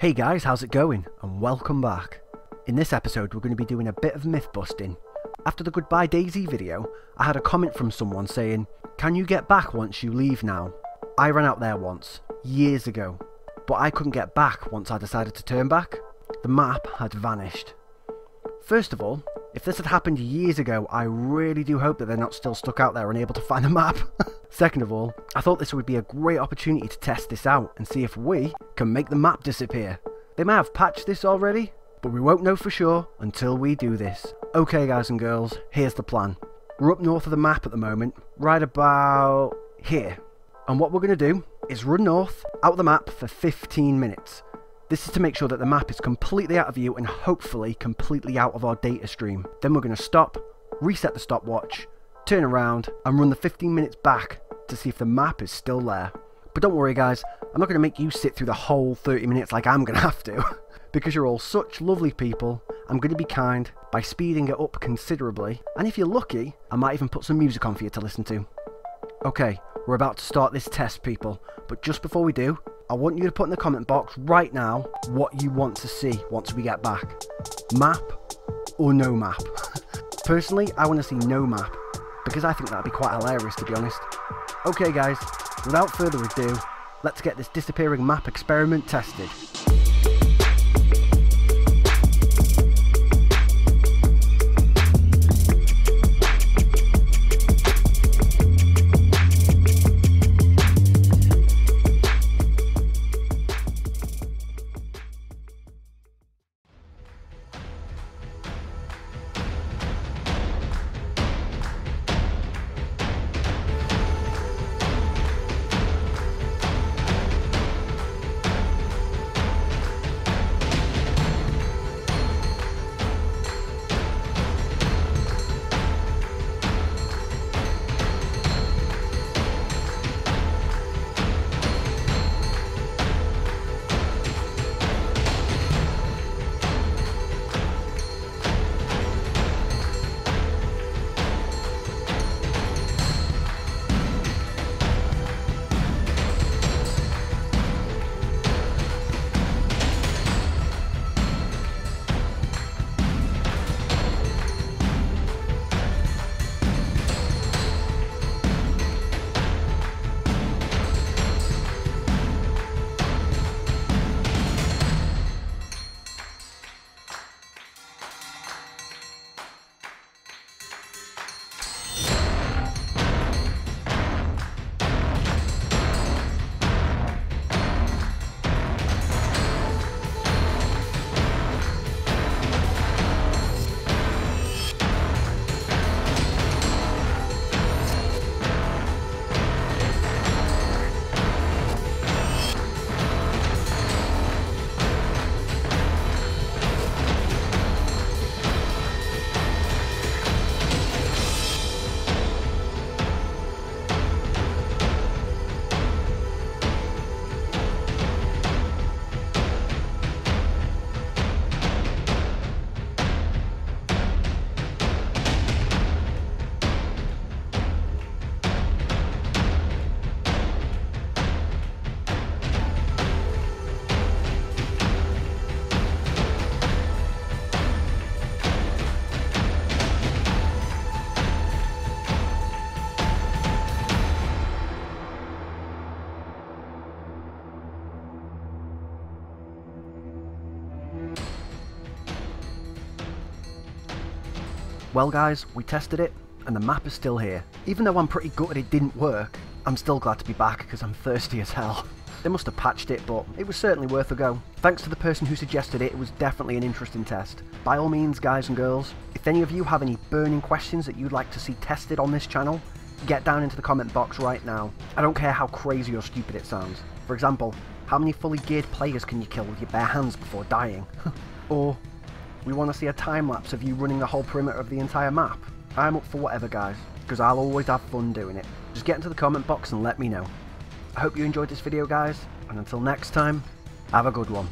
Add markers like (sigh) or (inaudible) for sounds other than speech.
Hey guys, how's it going? And welcome back. In this episode we're going to be doing a bit of myth busting. After the Goodbye DayZ video, I had a comment from someone saying, Can you get back once you leave now? I ran out there once, years ago, but I couldn't get back once I decided to turn back. The map had vanished. First of all, if this had happened years ago, I really do hope that they're not still stuck out there unable to find the map. (laughs) Second of all, I thought this would be a great opportunity to test this out and see if we can make the map disappear. They may have patched this already, but we won't know for sure until we do this. Okay guys and girls, here's the plan. We're up north of the map at the moment, right about here. And what we're going to do is run north, out of the map for 15 minutes. This is to make sure that the map is completely out of view and hopefully completely out of our data stream. Then we're going to stop, reset the stopwatch, turn around and run the 15 minutes back to see if the map is still there. But don't worry guys, I'm not going to make you sit through the whole 30 minutes like I'm going (laughs) to have to. (laughs) because you're all such lovely people, I'm going to be kind by speeding it up considerably. And if you're lucky, I might even put some music on for you to listen to. Okay, we're about to start this test people, but just before we do, I want you to put in the comment box right now what you want to see once we get back. Map or no map? (laughs) Personally, I want to see no map, because I think that'd be quite hilarious to be honest. Okay guys, without further ado, let's get this disappearing map experiment tested. Well guys, we tested it, and the map is still here. Even though I'm pretty gutted it didn't work, I'm still glad to be back because I'm thirsty as hell. (laughs) They must have patched it, but it was certainly worth a go. Thanks to the person who suggested it, it was definitely an interesting test. By all means, guys and girls, if any of you have any burning questions that you'd like to see tested on this channel, get down into the comment box right now. I don't care how crazy or stupid it sounds. For example, how many fully geared players can you kill with your bare hands before dying? (laughs) or we want to see a time lapse of you running the whole perimeter of the entire map. I'm up for whatever guys, because I'll always have fun doing it. Just get into the comment box and let me know. I hope you enjoyed this video guys, and until next time, have a good one.